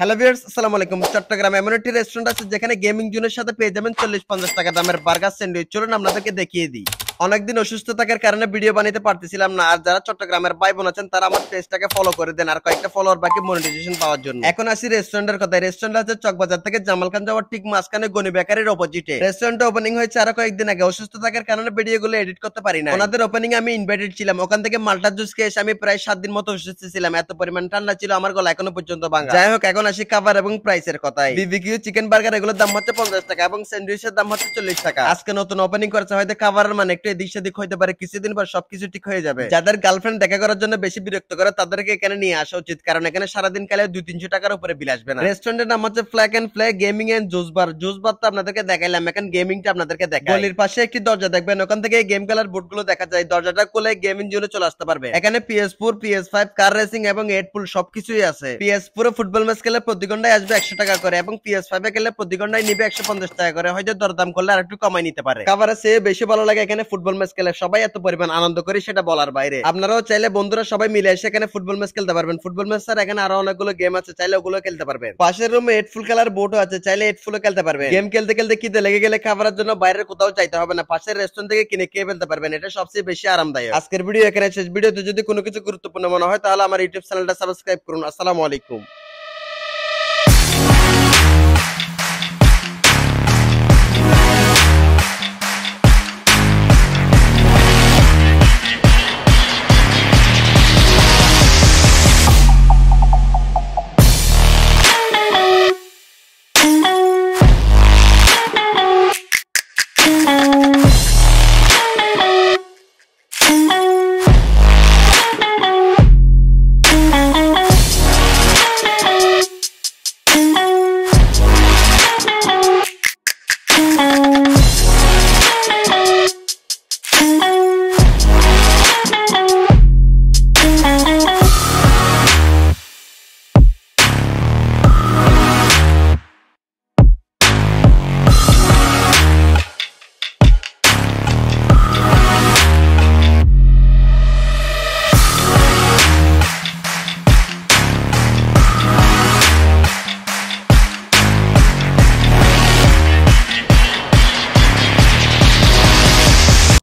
Hello viewers আসসালামু আলাইকুম। চট্টগ্রাম এমন একটি রেস্টুরেন্ট আছে যেখানে গেমিং জোনের সাথে পেয়ে যাবেন চল্লিশ পঞ্চাশ টাকা দামের বার্গার স্যান্ডউইচ চলুন আপনাদেরকে দেখিয়ে দিই। অনেকদিন অসুস্থ থাকার কারণে ভিডিও বানাতে পারতেছিলাম না। আর যারা চট্টগ্রামের ভাই বোন আছেন, তারা আমার পেজটাকে ফলো করে দেন আর কয়েকটা ফলোয়ার বাকি মনিটাইজেশন পাওয়ার জন্য। এখন আসি রেস্টুরেন্টের কথা রেস্টুরেন্ট আছে চকবাজার থেকে জামাল খান যাওয়ার ঠিক মাঝখানে গনি বেকারির অপোজিটে রেস্টুরেন্ট ওপেনিং হয়েছে আরও কয়েকদিন আগে। অসুস্থ থাকার কারণে ভিডিও গুলো এডিট করতে পারি না ওনাদের ওপেনিং আমি ইনভাইটেড ছিলাম। ওখান থেকে মাল্টা জুস খেয়ে আমি প্রায় সাত দিন মতো অসুস্থ ছিলাম। এত পরিমাণ ঠান্ডা ছিল, আমার গলা এখনও পর্যন্ত ভাঙা। যাই হোক, এখন আসি খাবার এবং প্রাইসের কথায়। বিবিকিউ চিকেন বার্গার এগুলোর দাম হচ্ছে পঞ্চাশ টাকা এবং স্যান্ডউইচের দাম হচ্ছে চল্লিশ টাকা। আজকে নতুন ওপেনিং করেছে, হয়তো খাবারের মানে একটু এদিক সেদিক হইতে পারে কিছুদিন পর সবকিছু ঠিক হয়ে যাবে। যাদের গার্লফ্রেন্ড দেখা করার জন্য বেশি বিরক্ত করে তাদেরকে এখানে নিয়ে আসা উচিত। কারণ এখানে সারাদিন কালে দুই তিনশো টাকার উপরে বিল আসবে না। রেস্টুরেন্টের নাম হচ্ছে flag and flag gaming and juice bar juice bar তো আপনাদেরকে দেখাইলাম এখন গেমিংটা আপনাদেরকে দেখাই। গলির পাশে একটি দরজা দেখবেন ওখান থেকে গেম খেলার বোর্ডগুলো দেখা যায়। দরজাটা খুলে গেমিং জোনে চলে আসতে পারবে। এখানে PS four PS five car racing এবং এইট পুল সবকিছুই আছে। পিএস ফোরে ফুটবল ম্যাচ খেলে প্রতি ঘন্টায় আসবে একশো টাকা করে এবং পিএস ফাইভ এ খেলে প্রতি ঘন্টায় নিবে একশো পঞ্চাশ টাকা করে। হয়তো দরদাম করলে আর একটু কমাই নিতে পারে। খাবারের সে বেশি ভালো লাগে এখানে ফুটবল ম্যাচ খেলে সবাই এত পরিমাণ আনন্দ করে সেটা বলার বাইরে। আপনারাও চাইলে বন্ধুরা সবাই মিলে এসে এখানে ফুটবল ম্যাচ খেলতে পারবেন। ফুটবল ম্যাচ স্যার এখানে আরও অনেকগুলো গেম আছে, চাইলে ওগুলো খেলতে পারবেন। পাশের রুমে এইট ফুল খেলার বোর্ডও আছে, চাইলে এইট ফুলও খেলতে পারবেন। গেম খেলতে খেলতে খিদে লেগে গেলে খাবারের জন্য বাইরে কোথাও চাইতে হবে না। পাশের রেস্টুরেন্ট থেকে কিনে খেয়ে ফেলতে পারবেন। এটা সবচেয়ে বেশি আরামদায়ক। আজকের ভিডিও এখানে শেষ। ভিডিওতে যদি কোনো কিছু গুরুত্বপূর্ণ মনে হয়, তাহলে আমার ইউটিউব চ্যানেলটা সাবস্ক্রাইব করুন। আসসালামু আলাইকুম।